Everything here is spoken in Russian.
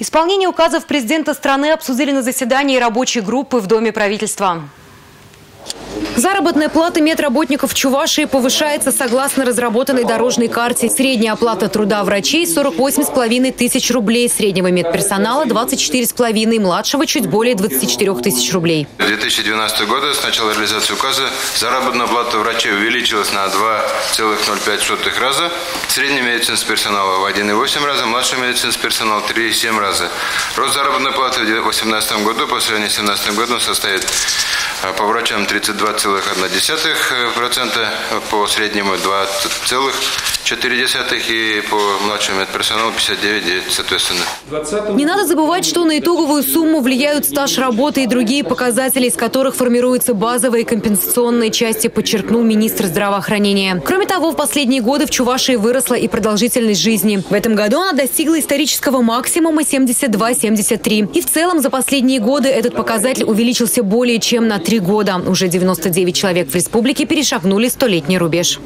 Исполнение указов президента страны обсудили на заседании рабочей группы в Доме правительства. Заработная плата медработников Чувашии повышается согласно разработанной дорожной карте. Средняя оплата труда врачей – 48,5 тысяч рублей, среднего медперсонала – 24,5, младшего – чуть более 24 тысяч рублей. 2012 года с начала реализации указа заработная плата врачей увеличилась на 2,05 раза, средний медицинский персонал в 1,8 раза, младший медицинский персонал – 3,7 раза. Рост заработной платы в 2018 году по сравнению с 2017 годом составит по врачам 32,1%, по среднему 2,4% и по младшему медперсоналу 59,9% соответственно. Не надо забывать, что на итоговую сумму влияют стаж работы и другие показатели, из которых формируются базовые компенсационные части, подчеркнул министр здравоохранения. Кроме того, в последние годы в Чувашии выросла и продолжительность жизни. В этом году она достигла исторического максимума 72-73. И в целом за последние годы этот показатель увеличился более чем на три года. Уже 99 человек в республике перешагнули столетний рубеж.